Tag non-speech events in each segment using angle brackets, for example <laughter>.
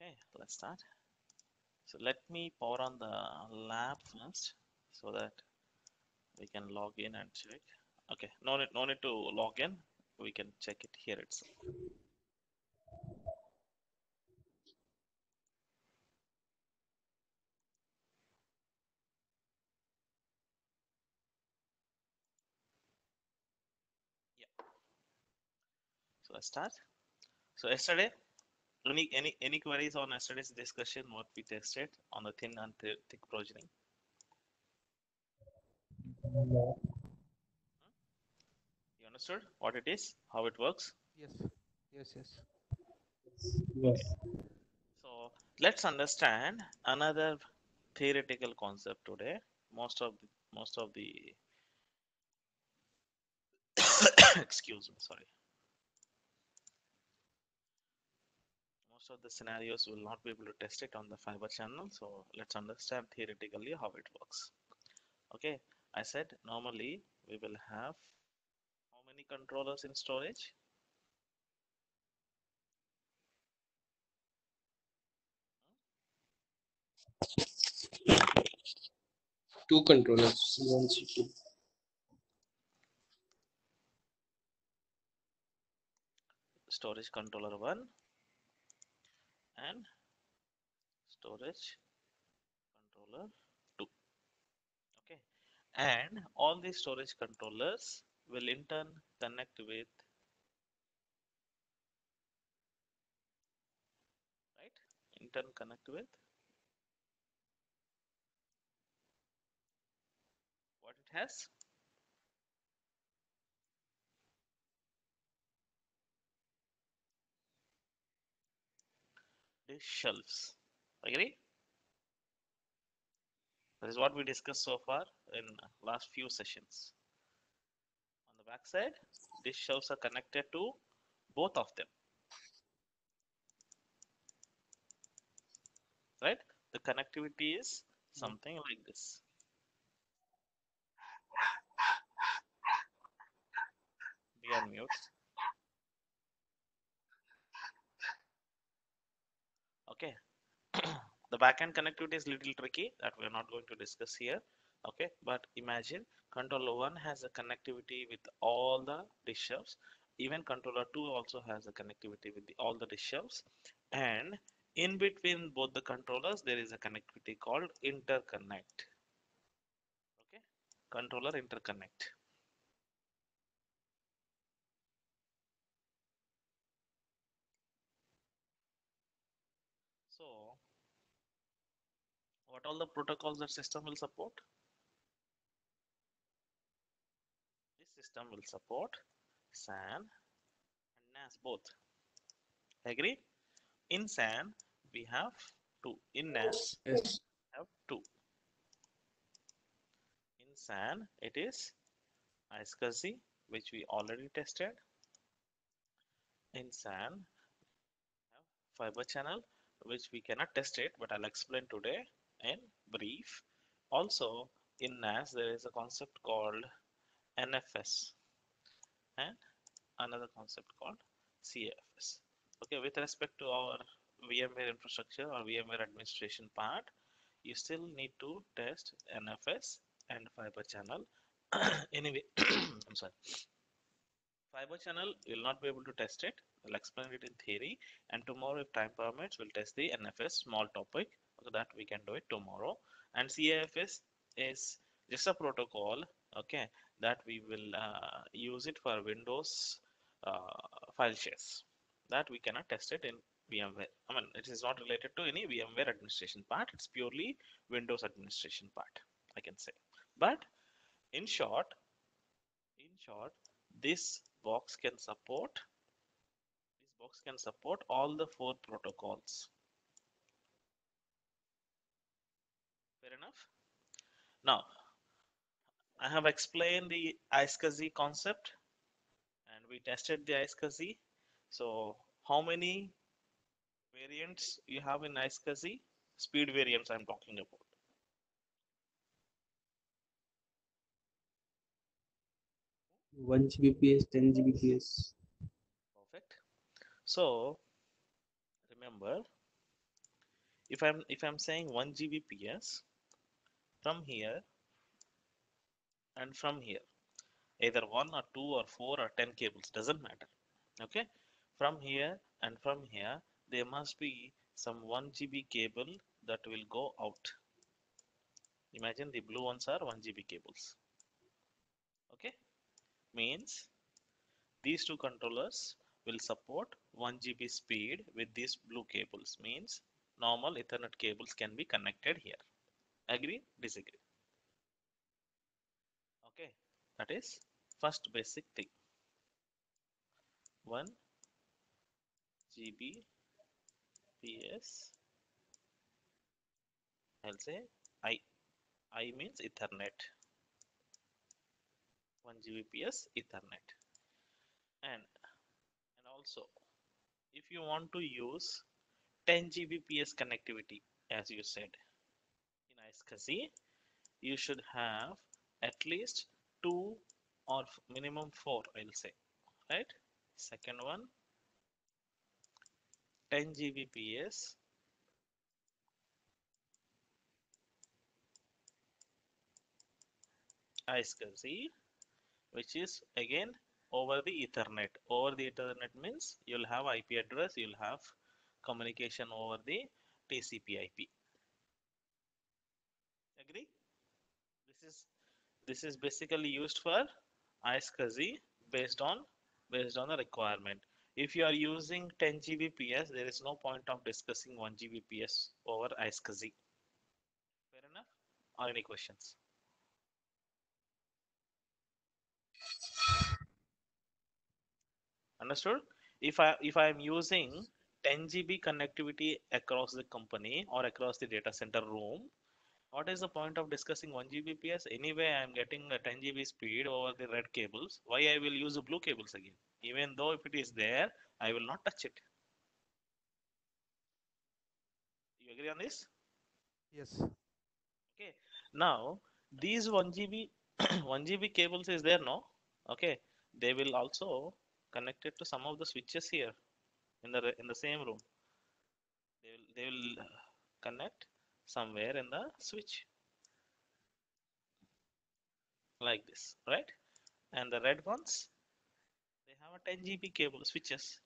Okay, let's start. So let me power on the lab first so that we can log in and check. Okay, no need, no need to log in. We can check it here itself. Yeah. So let's start. So yesterday, any any any queries on yesterday's discussion? What we tested on the thin and thi- thick progeny? You understood what it is, how it works? Yes, yes, yes. Yes. So let's understand another theoretical concept today. Most of the, most of the <coughs> excuse me, sorry. Most of the scenarios will not be able to test it on the fiber channel. So let's understand theoretically how it works. Okay, I said normally we will have how many controllers in storage? Two controllers. One CPU. storage controller 1 and storage controller 2 okay. And all these storage controllers will in turn connect with right? In turn connect with what it has shelves agree That is what we discussed so far in last few sessions. On the back side, these shelves are connected to both of them. Right? The connectivity is something like this. We are mute. Okay. The backend connectivity is little tricky that we are not going to discuss here okay? But imagine controller 1 has a connectivity with all the disk shelves. Even controller 2 also has a connectivity with the, all the disk shelves. And in between both the controllers there is a connectivity called interconnect okay? Controller interconnect so what all the protocols that system will support? This system will support SAN and NAS both. Agree? In SAN we have two. In NAS Yes. we have two. In SAN it is iSCSI which we already tested. In SAN fiber channel which we cannot test it but I'll explain today in brief also in NAS there is a concept called NFS and another concept called CIFS. Okay, with respect to our VMware infrastructure or VMware administration part, you still need to test NFS and fiber channel. <coughs> anyway, <coughs> I'm sorry. Fiber channel will not be able to test it. We'll explain it in theory, and tomorrow, if time permits, we'll test the NFS small topic. So that we can do it tomorrow. And CIFS is just a protocol. Okay, that we will uh, use it for Windows uh, file shares. That we cannot test it in VMware. I mean, it is not related to any VMware administration part. It's purely Windows administration part, I can say. But in short, in short, this box can support this box can support all the four protocols. Enough. Now, I have explained the iSCSI concept and we tested the iSCSI. So how many variants you have in iSCSI? Speed variants I'm talking about. One Gbps, 10 Gbps. Perfect. So remember if I'm if I'm saying 1 Gbps from here and from here. Either one or two or four or 10 cables doesn't matter. Okay? From here and from here there must be some 1 GB cable that will go out. Imagine the blue ones are 1 GB cables. Okay? Means these two controllers will support 1 GB speed with these blue cables. Means normal ethernet cables can be connected here agree? Disagree. Okay. That is first basic thing. 1 GB PS I'll say I. I means Ethernet. 1 Gbps Ethernet. And and also if you want to use 10 Gbps connectivity as you said in iSCSI you should have at least two or minimum four I'll say right? Second one 10 Gbps iSCSI which is again over the ethernet. Over the ethernet means you'll have ip address you'll have communication over the tcp ip agree. This is this is basically used for iSCSI based on based on the requirement. If you are using 10 gbps there is no point of discussing 1 gbps over iSCSI fair enough? Or any questions? Understood? If i if i am using 10 gb connectivity across the company or across the data center room what is the point of discussing 1 gbps anyway i am getting a 10 gb speed over the red cables. Why i will use the blue cables again? Even though if it is there i will not touch it. You agree on this? Yes. okay. Now these 1 gb <clears throat> 1 gb cables is there no? Okay. They will also connect it to some of the switches here in the in the same room. They will they will connect somewhere in the switch. Like this right? And the red ones they have a 10 gb cable switches.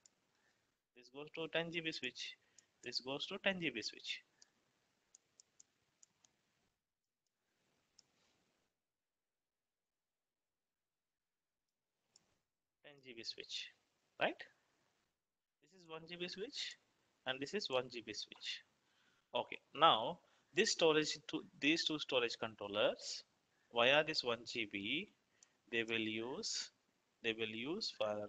This goes to 10 gb switch. This goes to 10 gb switch. 10 GB switch, right? This is 1 GB switch and this is 1 GB switch. Okay, now this storage to these two storage controllers via this 1 GB they will use they will use for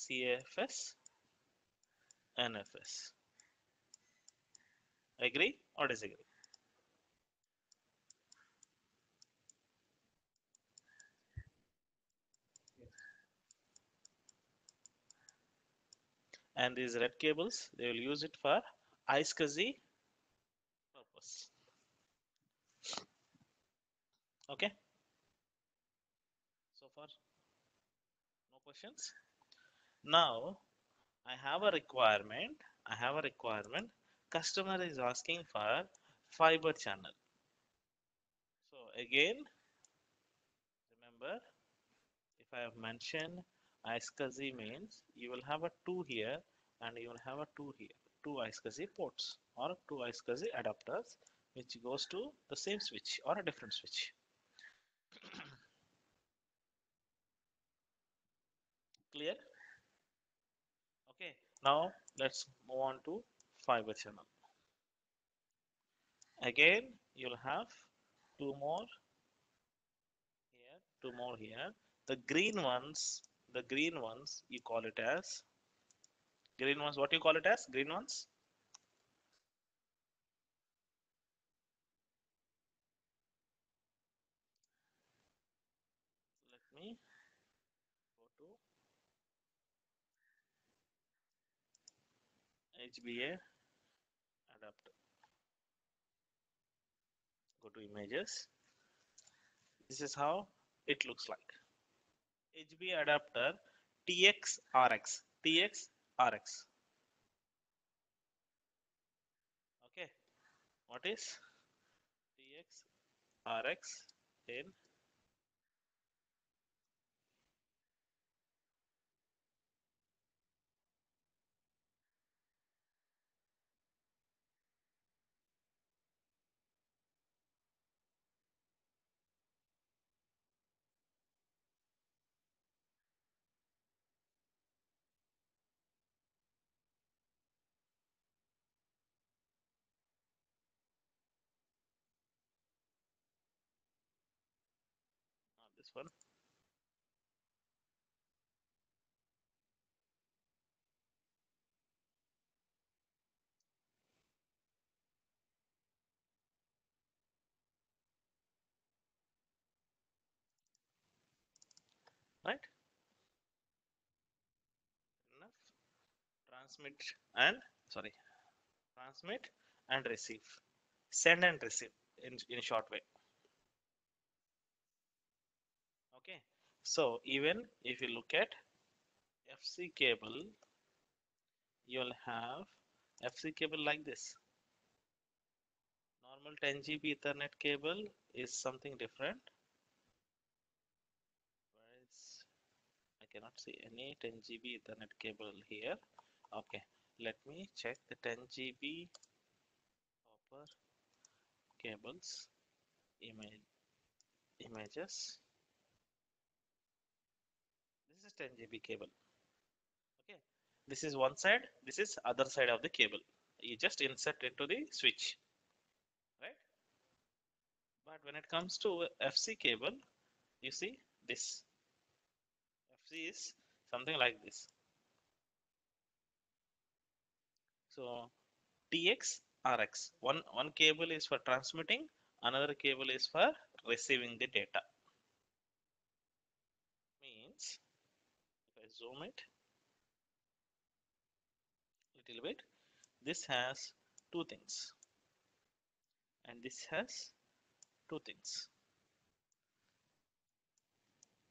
CIFS NFS. Agree or disagree? And these red cables they will use it for iSCSI purpose. Okay? So far no questions. Now I have a requirement I have a requirement. Customer is asking for fiber channel. So again remember if I have mentioned iSCSI means you will have a 2 here and you will have a 2 here. Two iSCSI ports or two iSCSI adapters which goes to the same switch or a different switch. <clears throat> Clear? Okay now let's move on to fiber channel. Again you'll have two more here two more here. The green ones the green ones you call it as. Green ones what you call it as? Green ones? Let me go to HBA adapter go to images. This is how it looks like HB adapter TX RX. TX RX. Okay. What is TX RX in not one? Right? Enough. Transmit and sorry, transmit and receive. Send and receive in, in short way. Okay. So even if you look at FC cable, you'll have FC cable like this. Normal 10 GB Ethernet cable is something different. Where is I cannot see any 10 GB Ethernet cable here. Okay, let me check the 10 GB copper cables image images. This 10 GB cable. Okay, this is one side, this is other side of the cable. You just insert into the switch, right? But when it comes to FC cable, you see this. FC is something like this. So TX RX. One one cable is for transmitting, another cable is for receiving the data. Means if I zoom it little bit, this has two things, and this has two things.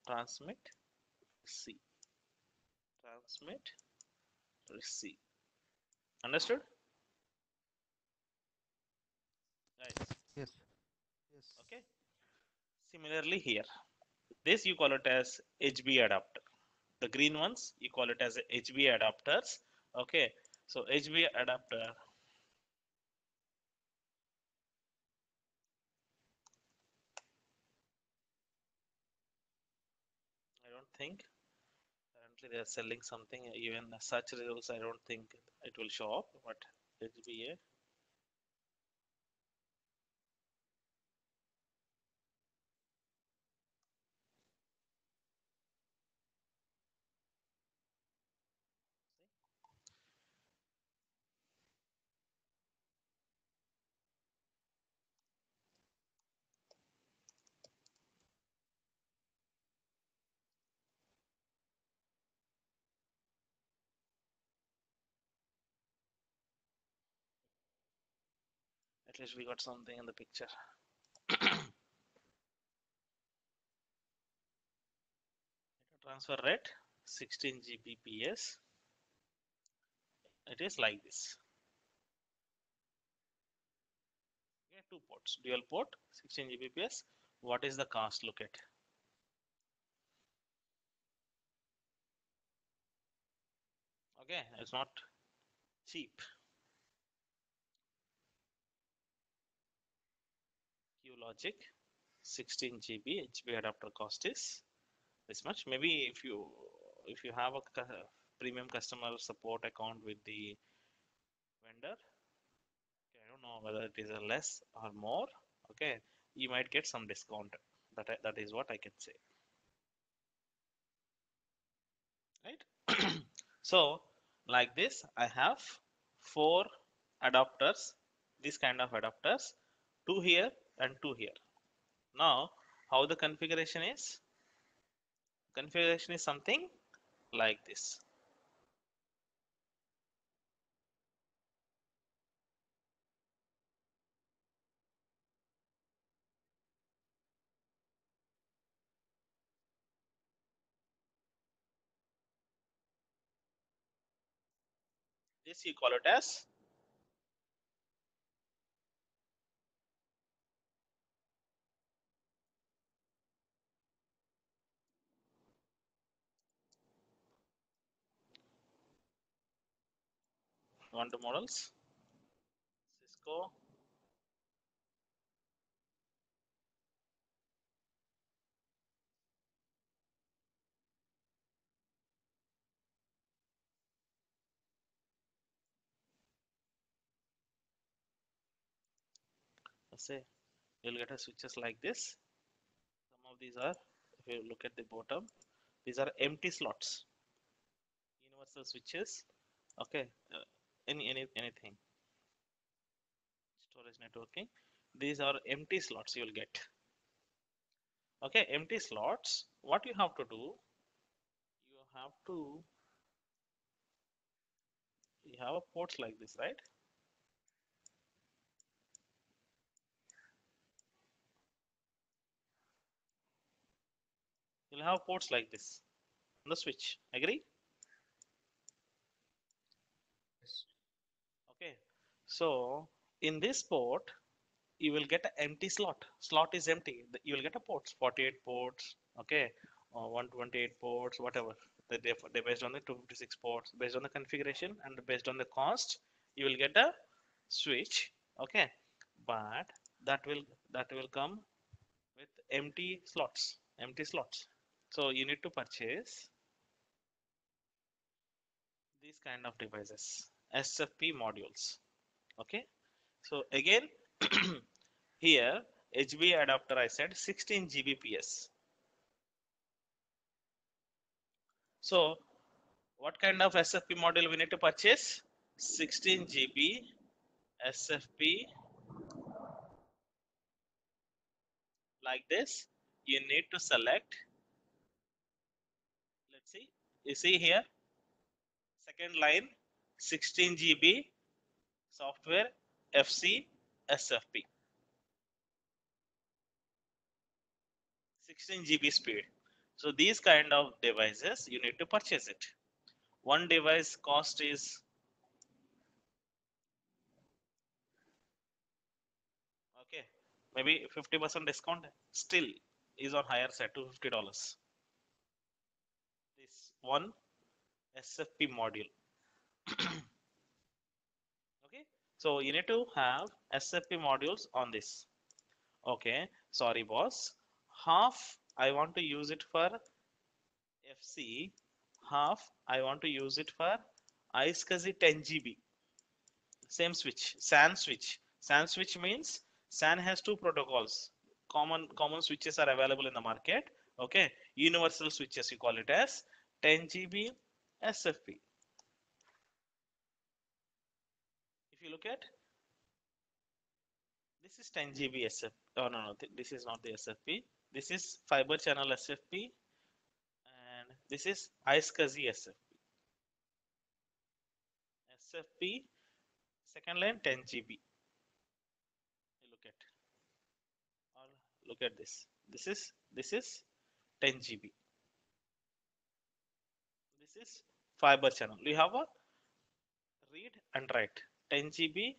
Transmit, receive. Transmit, receive. Understood? Guys, Yes. Yes. okay. Similarly here, this you call it as HB adapter. The green ones you call it as HB adapters. Okay, so HB adapter. I don't think currently they are selling something even such results. I don't think it will show up, but HBA Least we got something in the picture. Transfer rate 16 Gbps. It is like this. Two ports, dual port 16 Gbps. What is the cost? Look at. Okay, it's not cheap. QLogic 16 GB HB adapter cost is this much. Maybe if you if you have a premium customer support account with the vendor, okay, I don't know whether it is a less or more. Okay, you might get some discount. That I, that is what I can say. Right. <clears throat> so like this, I have four adapters. This kind of adapters, two here and 2 here. Now how the configuration is? Configuration is something like this. This you call it as the models. Cisco. Say you'll get a switches like this. Some of these are if you look at the bottom these are empty slots. Universal switches. Okay uh, any any anything. Storage networking. These are empty slots you will get. Okay empty slots. What you have to do you have to you have a ports like this right? You'll have ports like this on the switch. Agree Yes. okay so in this port you will get an empty slot. Slot is empty. You will get a ports 48 ports okay? Uh, or 128 ports whatever. They, they based on the 256 ports. Based on the configuration and based on the cost you will get a switch okay? But that will that will come with empty slots empty slots. So you need to purchase these kind of devices sfp modules okay? So again <clears throat> here hb adapter i said 16 gbps so what kind of sfp module we need to purchase? 16 gb sfp like this. You need to select let's see you see here second line 16 GB software FC SFP 16 GB speed. So these kind of devices you need to purchase it. One device cost is okay maybe 50% discount still is on higher side to $50 this one SFP module <clears throat> so you need to have SFP modules on this. Okay sorry boss. Half I want to use it for FC half I want to use it for iSCSI 10 GB same switch SAN switch. SAN switch means SAN has two protocols. Common common switches are available in the market. Okay universal switches you call it as 10 GB SFP if you look at this is 10 GB SFP oh no no th- this is not the SFP this is fiber channel SFP and this is iSCSI SFP SFP second line 10 GB look at or look at this. This is this is 10 GB this is fiber channel. We have a read and write 10 GB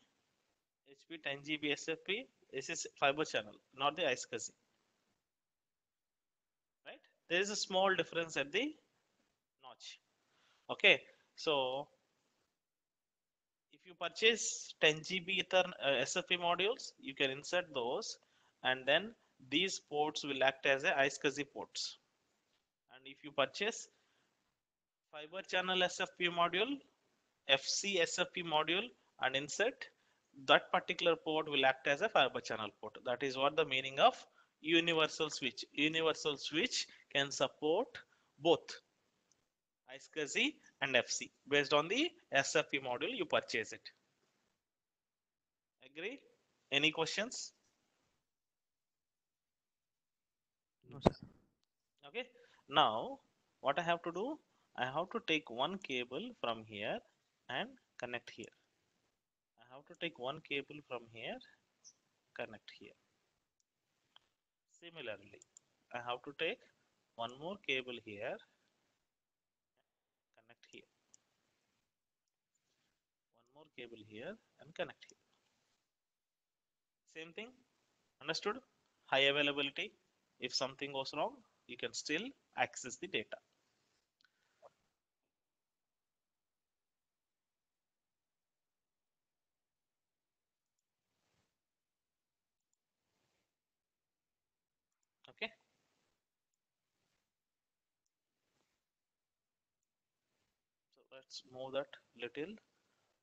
HP 10 GB SFP this is fiber channel not the iSCSI right? There is a small difference at the notch. Okay? So if you purchase 10 GB Ethern uh, SFP modules, you can insert those, and then these ports will act as a iSCSI ports. And if you purchase fiber channel SFP module, FC SFP module, and insert, that particular port will act as a fiber channel port. That is what the meaning of universal switch. Universal switch can support both iSCSI and FC based on the SFP module you purchase it. Agree? Any questions? No, sir. Okay. Now, what I have to do? I have to take one cable from here and connect here. Have to take one cable from here, connect here. Similarly, I have to take one more cable here, connect here. a cable here and connect here. Same thing, understood? High availability. If something goes wrong, you can still access the data. Okay. So let's move that little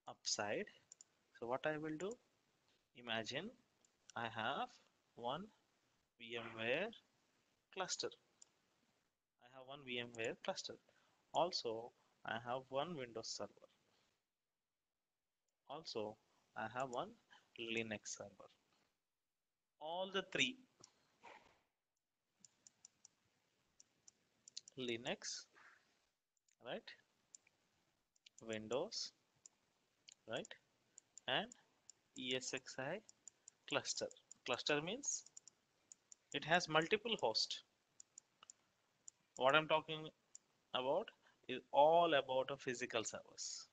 upside. So what I will do, imagine I have one VMware cluster. I have one VMware cluster. Also, I have one Windows server. Also, I have one Linux server. All the three Linux, right? Windows, right? And ESXi cluster. Cluster means it has multiple hosts. What I'm talking about is all about a physical servers.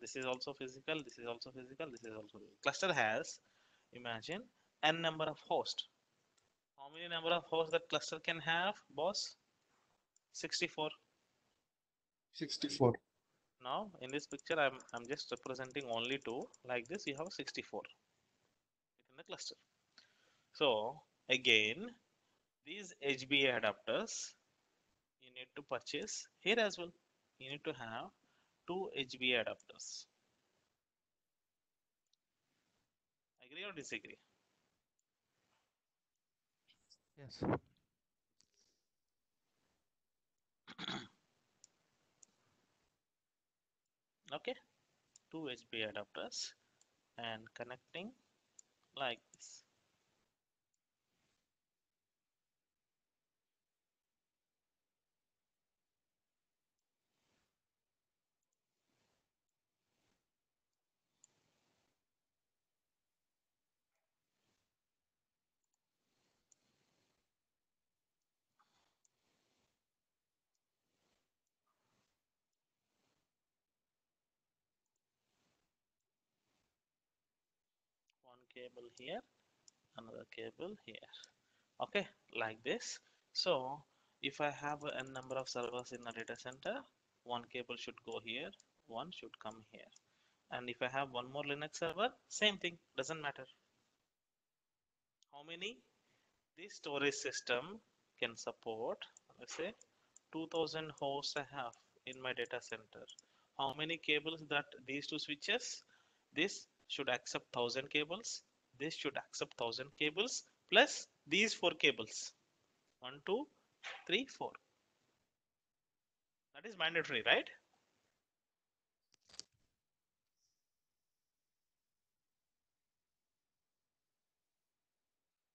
This is also physical, this is also physical, this is also physical. cluster has imagine n number of hosts. How many number of hosts that cluster can have, boss? 64. 64. Now in this picture, I'm I'm just representing only two. Like this, you have 64 in the cluster. So again, these HBA adapters you need to purchase here as well. You need to have two HBA adapters. Agree or disagree? Yes. <clears throat> Okay, two HBA adapters and connecting like this. one cable here another cable here. Okay like this. So if i have a n number of servers in a data center one cable should go here one should come here. And if i have one more linux server same thing doesn't matter. How many? This storage system can support let's say 2000 hosts i have in my data center. How many cables that these two switches? This should accept 1000 cables. This should accept 1000 cables plus these four cables. One two three four. That is mandatory right?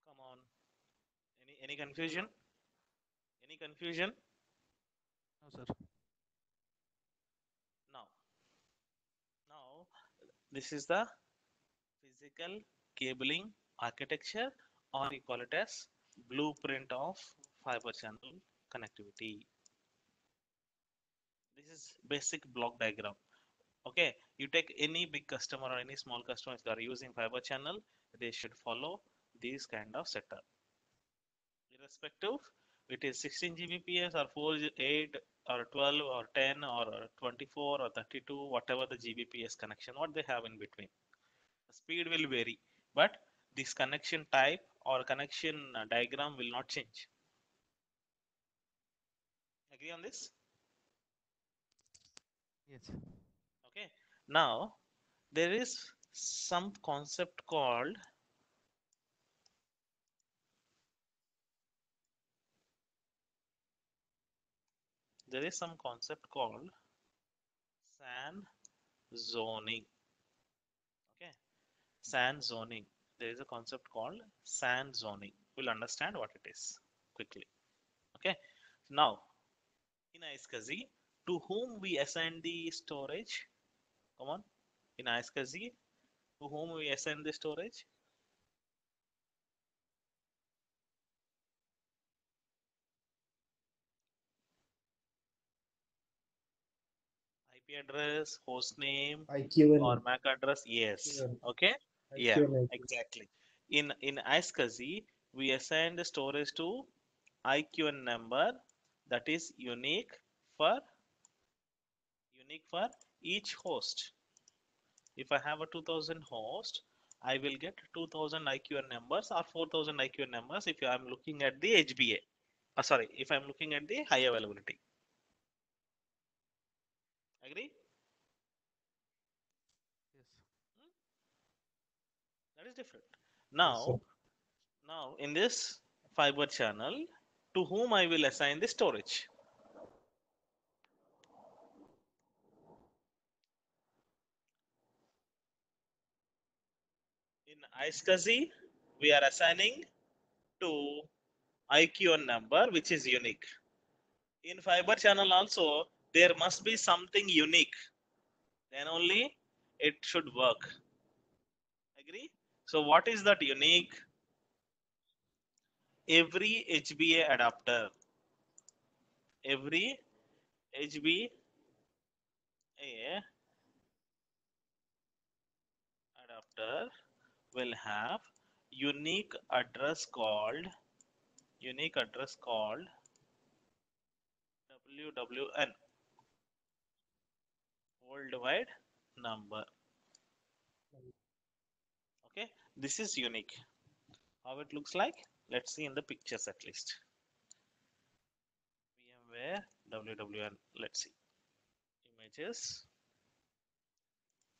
Come on. Any any confusion? Any confusion? No, sir. now. Now this is the physical cabling architecture or you call it as blueprint of fiber channel connectivity. This is basic block diagram. Okay you take any big customer or any small customer they are using fiber channel they should follow this kind of setup. Irrespective it is 16 gbps or 4 8 or 12 or 10 or 24 or 32 whatever the gbps connection what they have in between speed will vary but this connection type or connection uh, diagram will not change. Agree on this? Yes. okay. Now there is some concept called there is some concept called SAN zoning SAN zoning there is a concept called SAN zoning we'll understand what it is quickly okay now in iSCSI to whom we assign the storage come on in iSCSI to whom we assign the storage IP address, host name, IQN. or MAC address. Yes. IQN. Okay. Yeah. Exactly. In in iSCSI, we assign the storage to IQN number that is unique for unique for each host. If I have a 2000 host, I will get 2000 IQN numbers or 4000 IQN numbers if I am looking at the HBA. Uh, sorry, if I'm looking at the high availability. Agree? Yes. That is different. Now, sir. now in this fiber channel, to whom I will assign the storage? In iSCSI, we are assigning to IQN number, which is unique. In fiber channel also, there must be something unique. Then only it should work. Agree? So what is that unique? Every HBA adapter, every HBA adapter will have unique address called unique address called WWN worldwide number this is unique. How it looks like? Let's see in the pictures at least. Vmware wwn let's see. Images.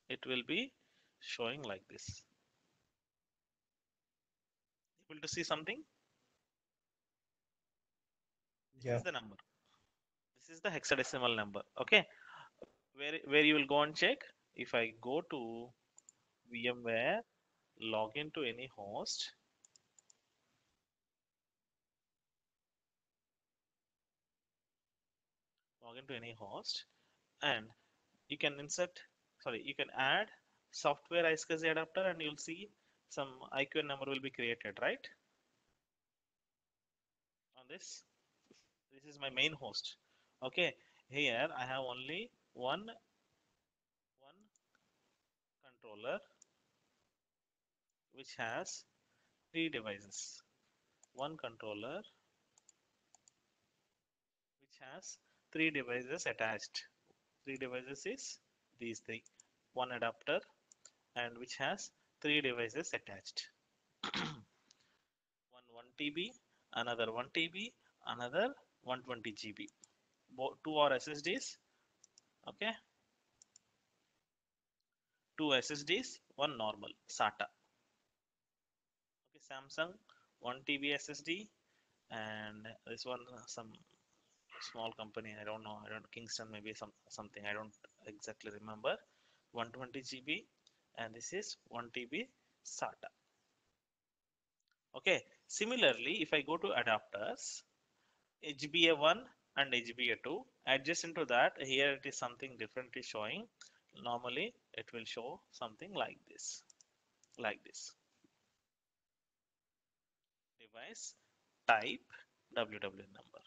It will be showing like this. Able to see something? This Yeah. is the number. This is the hexadecimal number. Okay. Where where you will go and check? If i go to vmware log into any host. Log into any host. And you can insert sorry you can add software iSCSI adapter and you'll see some IQN number will be created right? On this. This is my main host. Okay here I have only one one controller which has three devices. One controller which has three devices attached. Three devices is these three. One adapter and which has three devices attached. <clears throat> One 1 TB another 1 TB another 120 GB Bo- two are SSDs okay? Two SSDs one normal SATA Samsung 1 TB SSD and this one some small company I don't know I don't Kingston maybe some something I don't exactly remember. 120 GB and this is 1 TB SATA. Okay similarly if I go to adapters HBA1 and HBA2 adjacent to that here it is something different is showing. Normally it will show something like this like this device type WWN number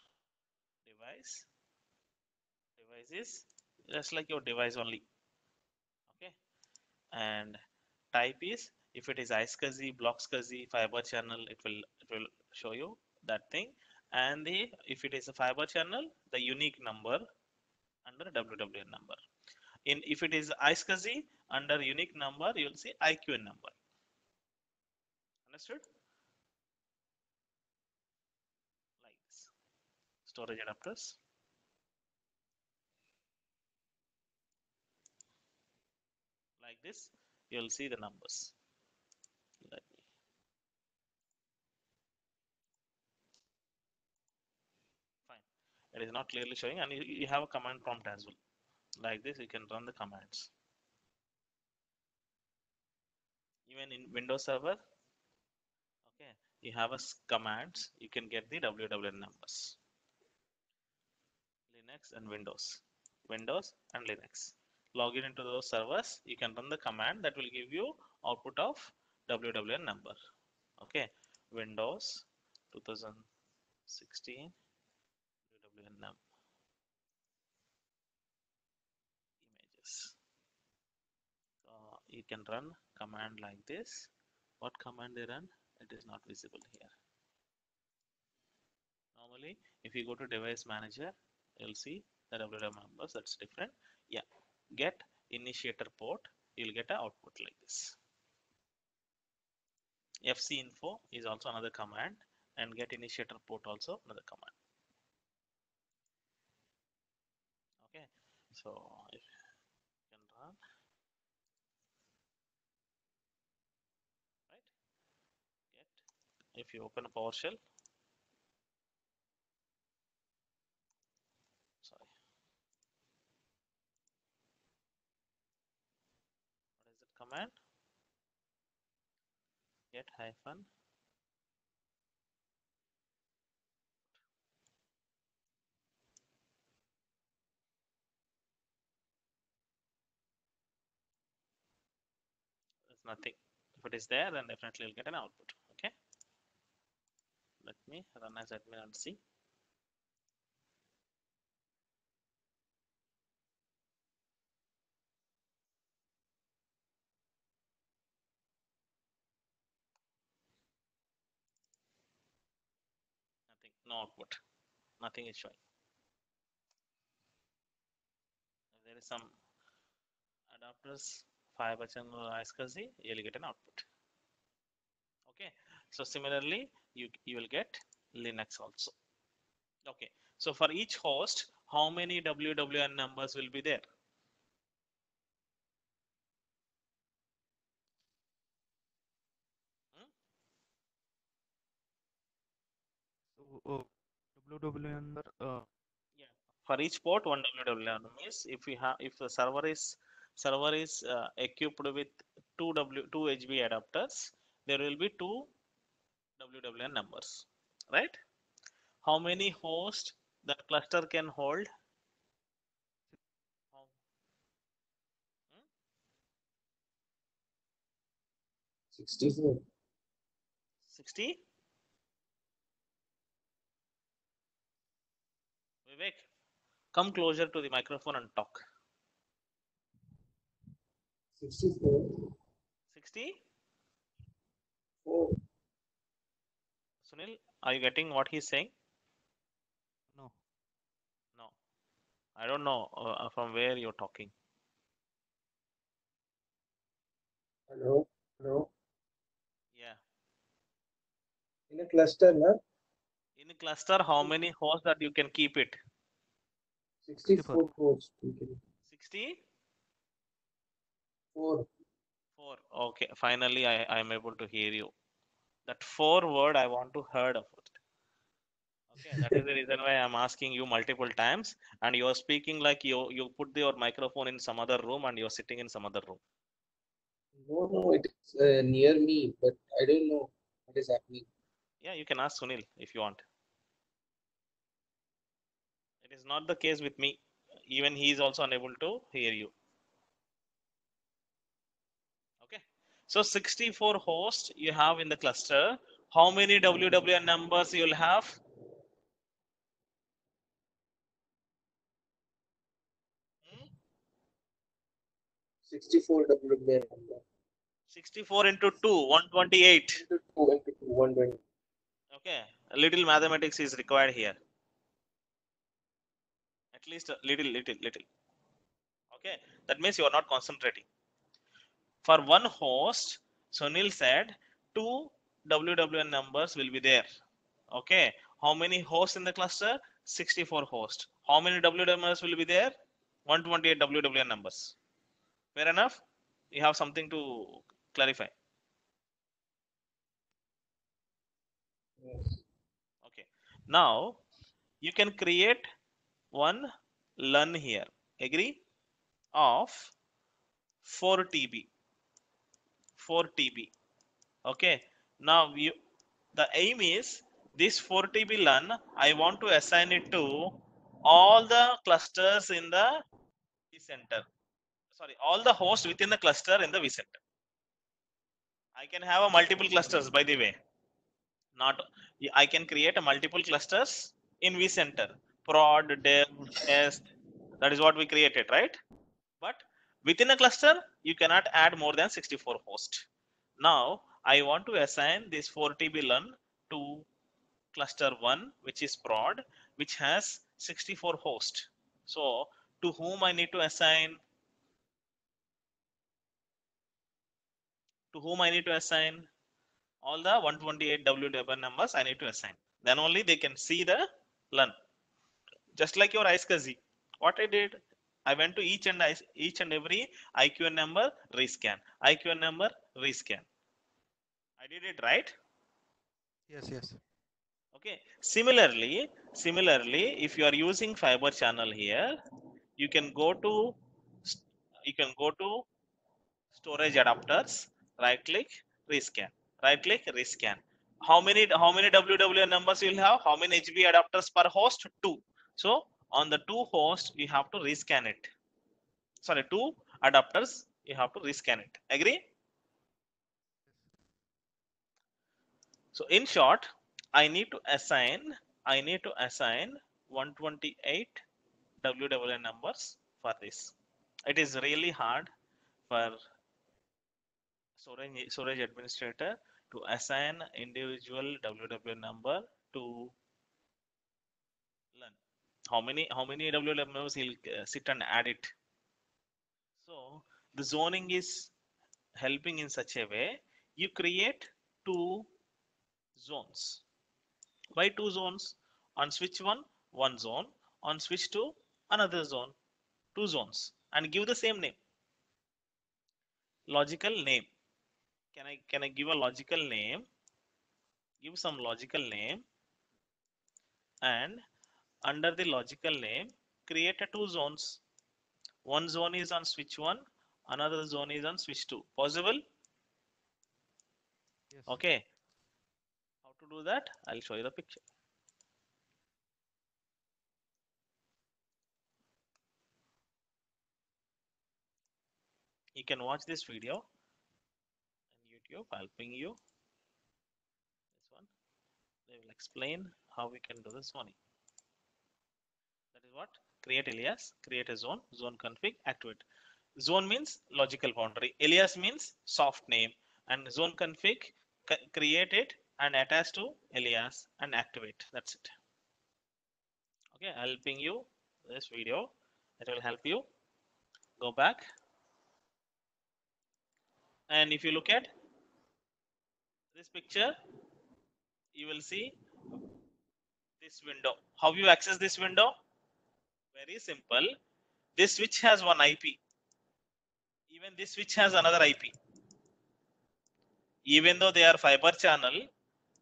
device device is just like your device only okay and type is if it is iSCSI, BlockSCSI, fiber channel, it will it will show you that thing. And the if it is a fiber channel, the unique number under WWN number. In if it is iSCSI, under unique number, you will see IQN number. Understood? Like this. Storage adapters. Like this, you'll see the numbers. Fine. It is not clearly showing, and you, you have a command prompt as well. Like this, you can run the commands. Even in Windows Server, okay, you have a commands. You can get the WWN numbers. Linux and Windows, Windows and Linux. Log in into those servers. You can run the command that will give you output of WWN number. Okay, Windows 2016 WWN num uh, you can run command like this. What command they run? It is not visible here. Normally, if you go to device manager, you'll see the WWN numbers that's different. Yeah, get initiator port, you'll get an output like this. FC info is also another command and get initiator port also another command. Okay, so if you can run right get if you open a PowerShell sorry what is that command get hyphen. There's nothing. If it is there then definitely you'll get an output okay? Let me run as admin and see nothing no output nothing is showing. There is some adapters fiber channel iSCSI, you'll get an output. Okay. So similarly you you will get linux also. Okay. So for each host how many wwn numbers will be there So, uh, WWN number, uh, for each port one wwn means if we have if the server is server is uh, equipped with two w two hb adapters there will be two wwn numbers right? How many hosts that cluster can hold? How- Hmm? Sixty-four. 60 vivek come closer to the microphone and talk Sixty-four. 60 Four. sunil are you getting what he's saying no. No, I don't know uh, from where you're talking. Hello. Hello. Yeah. In a cluster, na? In a cluster, how many hosts that you can keep it? Sixty-four hosts. we can- 64? Four. Okay, finally I, I am able to hear you. That four word I want to heard of it. Okay, that is the <laughs> reason why I'm asking you multiple times and you're speaking like you you put your microphone in some other room and you're sitting in some other room. No, no, it is uh, near me, but I don't know what is happening. Yeah, you can ask Sunil if you want. It is not the case with me. Even he is also unable to hear you. Okay. So 64 hosts you have in the cluster. How many WWN numbers you'll have? Hmm? Sixty-four WWN number. 64 into 2, 128. Into two into two, one twenty. Okay. A little mathematics is required here. At least a little, little, little. Okay. That means you are not concentrating. For one host, Sunil said two WWN numbers will be there. Okay. How many hosts in the cluster? 64 hosts. How many WWN numbers will be there? 128 WWN numbers. Fair enough? You have something to clarify. Yes. Okay. Now you can create one LUN here. Agree? Of 4 TB. 4 TB. Okay. Now you the aim is this 4 TB LUN. I want to assign it to all the clusters in the vCenter. Sorry, all the hosts within the cluster in the vCenter. I can have a multiple clusters by the way. Not I can create a multiple clusters in vCenter. Prod, dev, test. That is what we created, right? But within a cluster, you cannot add more than 64 host. Now I want to assign this 4 TB to cluster 1 which is prod which has 64 host. So to whom I need to assign to whom I need to assign all the 128 WW numbers I need to assign. Then only they can see the LUN. Just like your iSCSI. What I did, I went to each and I- each and every IQN number rescan, IQN number rescan. I did it right. Yes, yes. Okay. Similarly, similarly, if you are using fiber channel here, you can go to you can go to storage adapters, right click, rescan, right click, rescan. How many how many WWN numbers you will have? How many HB adapters per host? Two. So on the two hosts, you have to rescan it. Sorry, two adapters, you have to rescan it. Agree? So in short, I need to assign, I need to assign 128 WWN numbers for this. It is really hard for storage, storage administrator to assign individual WWN number to. How many, how many WWN numbers he'll uh, sit and add it. So the zoning is helping in such a way, you create two zones. Why two zones? On switch one, one zone. On switch two, another zone. Two zones. And give the same name. Logical name. Can I can I give a logical name? Give some logical name. And under the logical name, create a two zones. One zone is on switch one, another zone is on switch two. Possible? Yes. Okay. How to do that? I'll show you the picture. You can watch this video on YouTube. I'll ping you. This one. They will explain how we can do this one. What? Create alias, create a zone, zone config, activate. Zone means logical boundary. Alias means soft name. And zone config, create it and attach to alias and activate. That's it. Okay, I'll ping you this video. It will help you. Go back. And if you look at this picture, you will see this window. How you access this window? Very simple. This switch has one IP. Even this switch has another IP. Even though they are fiber channel,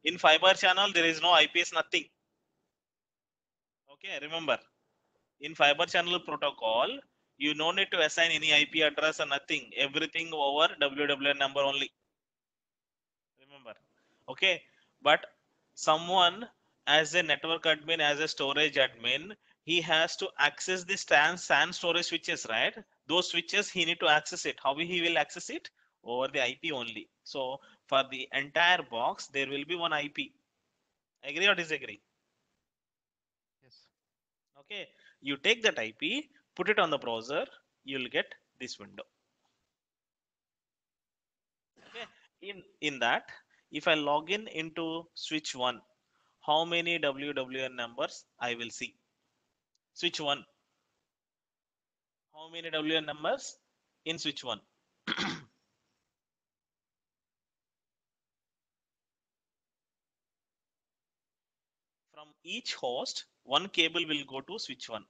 in fiber channel there is no IPs, nothing. Okay, remember. In fiber channel protocol, you no need to assign any IP address or nothing. Everything over WWN number only. Remember. Okay, but someone as a network admin, as a storage admin, he has to access the SAN, SAN storage switches, right? Those switches he need to access it. How he will access it? Over the IP only. So for the entire box, there will be one IP. Agree or disagree? Yes. Okay, you take that IP, put it on the browser, you'll get this window. Okay, in in that, if I log in into switch one, how many WWN numbers I will see? Switch one. How many WWN numbers in switch one? <clears throat> From each host, one cable will go to switch one.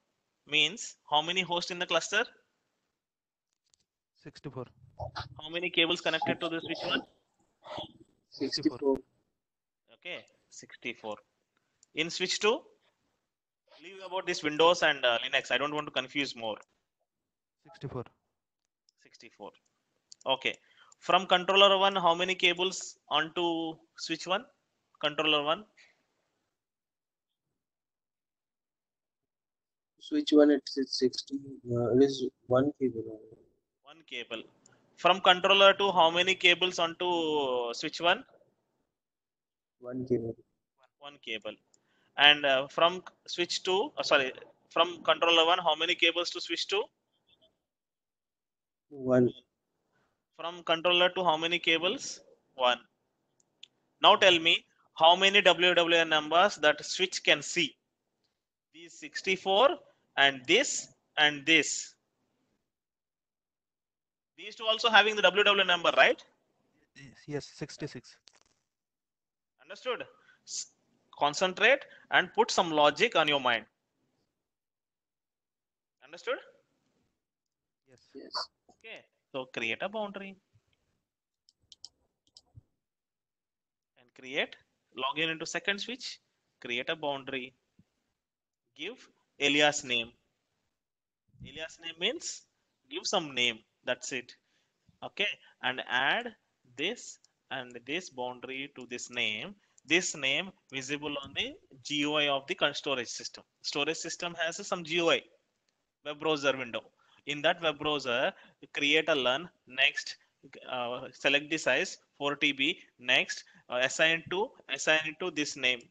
Means how many hosts in the cluster? 64. How many cables connected to the switch one? 64. Okay, 64. In switch 2, leave about this Windows and uh, Linux. I don't want to confuse more. 64. 64. Okay. From controller 1, how many cables onto switch 1? Controller 1. Switch one, it's, it's 60. Uh, it is one cable. One cable. From controller 2, how many cables onto switch 1? One cable. One cable. And uh, from switch 2, uh, sorry, from controller 1, how many cables to switch 2? One. From controller to how many cables? One. Now tell me how many WWN numbers that switch can see. These 64 and this and this. These two also having the WW number, right? Yes, 66. Understood? S- Concentrate and put some logic on your mind. Understood? Yes. Yes. Okay. So create a boundary. And create, login into second switch, create a boundary. Give alias name. Alias name means give some name. That's it. Okay. And add this and this boundary to this name. This name visible on the GUI of the storage system. Storage system has some GUI, web browser window. In that web browser, create a LUN, next uh, select the size 4 TB, next uh, assign to assign it to this name.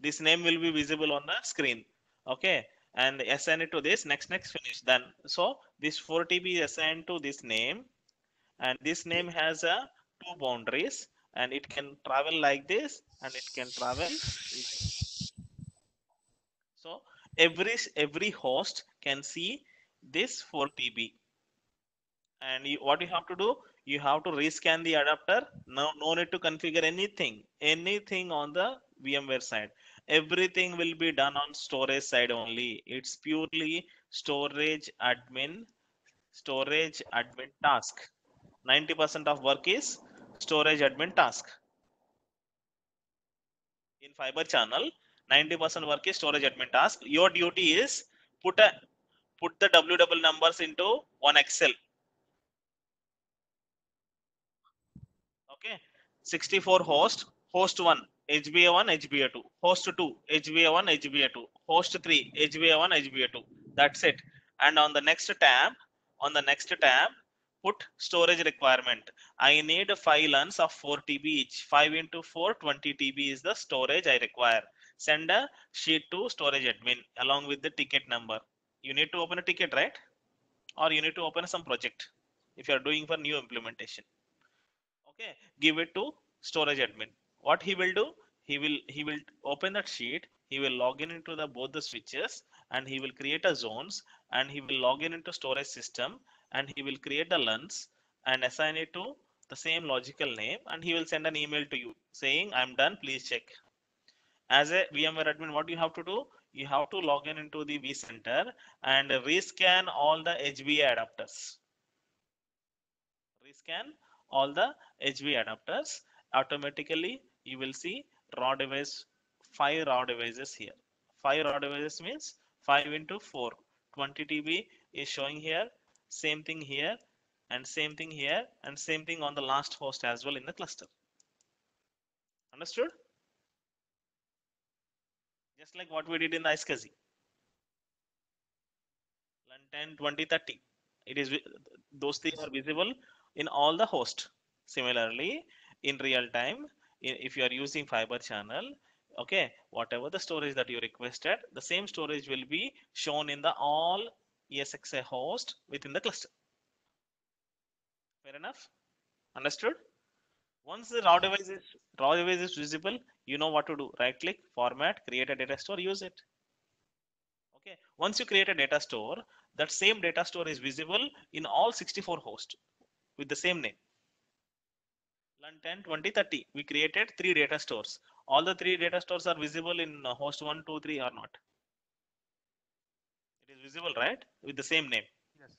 This name will be visible on the screen. Okay, and assign it to this next next finish done. So this 4 TB is assigned to this name, and this name has a two boundaries, and it can travel like this, and it can travel. So every every host can see this 4 TB and you, what you have to do you have to rescan the adapter. No no need to configure anything anything on the vmware side. Everything will be done on storage side only. It's purely storage admin storage admin task. 90% of work is storage admin task. In fiber channel 90% work is storage admin task. Your duty is put a put the ww numbers into one excel. Okay? 64 host host 1 hba1 hba2 host 2 hba1 hba2 host 3 hba1 hba2 that's it. And on the next tab on the next tab put storage requirement. I need five LUNs of 4 tb each. 5 into 4 20 tb is the storage i require. Send a sheet to storage admin along with the ticket number. You need to open a ticket right? Or you need to open some project if you are doing for new implementation. Okay give it to storage admin. What he will do? He will he will open that sheet. He will log in into the both the switches and he will create a zones and he will log in into storage system and he will create the LUNs and assign it to the same logical name and he will send an email to you saying i'm done please check. As a vmware admin what you have to do? You have to log in into the vcenter and rescan all the hba adapters. Rescan all the HB adapters. Automatically you will see raw device five raw devices here. Five raw devices means 5 into 4 20 TB is showing here same thing here and same thing here and same thing on the last host as well in the cluster. Understood? Just like what we did in the iSCSI. LUN 10 20 30 it is those things are visible in all the host. Similarly in real time if you are using fiber channel okay whatever the storage that you requested the same storage will be shown in the all ESXi host within the cluster. Fair enough? Understood? Once the raw device is raw device is visible you know what to do. Right click format create a data store use it. Okay? Once you create a data store that same data store is visible in all 64 hosts with the same name. LUN 10 20 30 we created three data stores. All the three data stores are visible in uh, host 1 2 3 or not visible right with the same name Yes.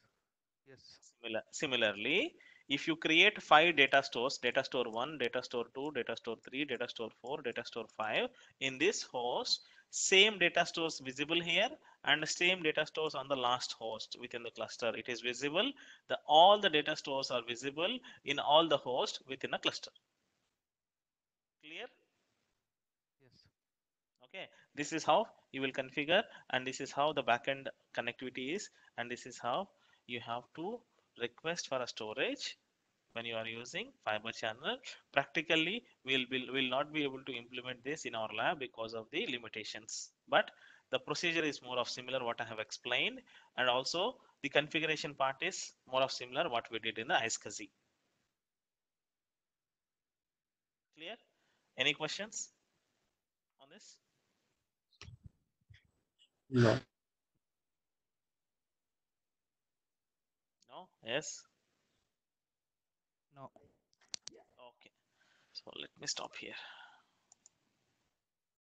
Yes. Similar, similarly, if you create five data stores, data store one, data store two, data store three, data store four, data store five, in this host, same data stores visible here and the same data stores on the last host within the cluster. It is visible. The all the data stores are visible in all the hosts within a cluster. Clear? Yes. Okay this is how you will configure and this is how the backend connectivity is and this is how you have to request for a storage when you are using fiber channel practically we'll will will not be able to implement this in our lab because of the limitations but the procedure is more of similar what i have explained and also the configuration part is more of similar what we did in the iSCSI. Clear? Any questions on this? No. No? Yes? No. Okay. So let me stop here.